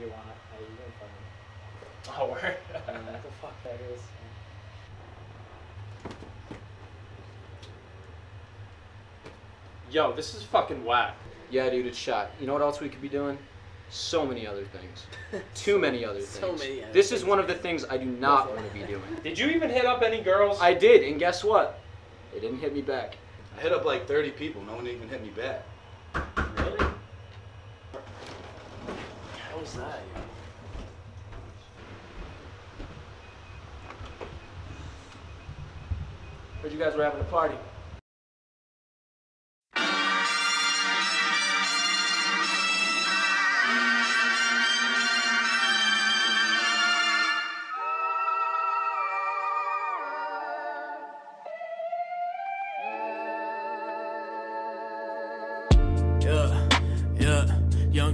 You want it? Hey, you can fucking. Oh, word. I don't know what the fuck that is. Yo, this is fucking whack. Yeah, dude, it's shot. You know what else we could be doing? So many other things. Too many other so things. many other this is one of the things I do not want to be doing. Did you even hit up any girls? I did, and guess what? They didn't hit me back. I hit up like 30 people. No one even hit me back. Yo? Heard you guys were having a party.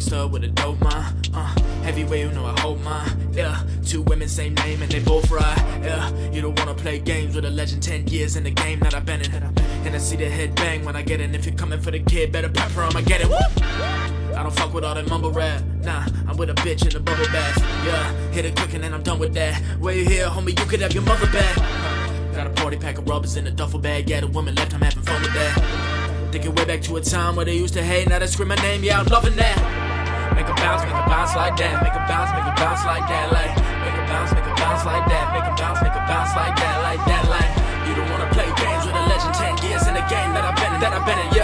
Young stud with a dope mind. Uh, heavyweight, you know I hold mine. Yeah, two women, same name, and they both ride. Yeah, you don't wanna play games with a legend. Ten years in the game that I've been in. And I see the head bang when I get in. If you're coming for the kid, better prep for him. I get it. Whoop! I don't fuck with all that mumble rap. Nah, I'm with a bitch in the bubble bath. Yeah, hit it quick and then I'm done with that. Where you here, homie? You could have your mother back. Got a party pack of rubbers in a duffel bag. Yeah, the woman left, I'm having fun with that. Thinking way back to a time where they used to hate, now they scream my name, yeah, I'm loving that. Make a bounce, make a bounce like that. Make a bounce, make a bounce like that. Like, make a bounce, make a bounce like that. Make a bounce, make a bounce like that. Like that, like. You don't wanna play games with a legend. Ten years in the game that I've been in, that I've been in, yeah.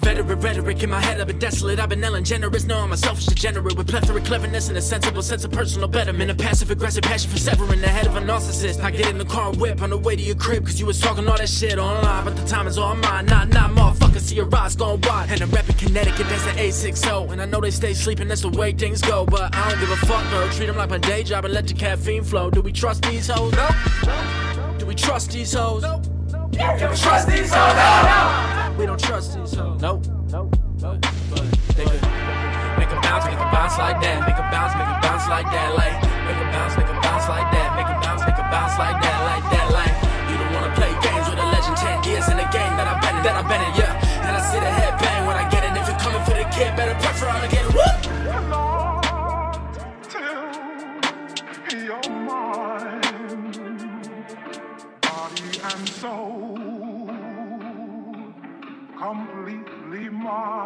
Veteran rhetoric in my head, I've been desolate, I've been ill and generous. No, I'm a selfish degenerate with plethora cleverness and a sensible sense of personal betterment. A passive aggressive passion for severing the head of a narcissist. I get in the car and whip on the way to your crib, cause you was talking all that shit online. But the time is all mine, nah, nah, motherfucker, see your eyes going wide. And I'm rapping Connecticut, that's the 860. And I know they stay sleeping, that's the way things go. But I don't give a fuck, though. Treat them like my day job and let the caffeine flow. Do we trust these hoes? No. Do we trust these hoes? No. Do we trust these hoes? No. We don't trust these hoes. Nope. Nope. But, but they could make a bounce, make a bounce like that. Make a bounce, make a bounce like that. Like and so completely mine.